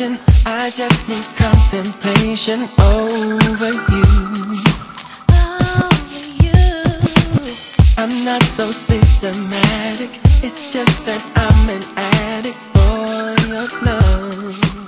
attention I just need contemplation over you Over you. I'm not so systematic. It's just that I'm an addict for your love.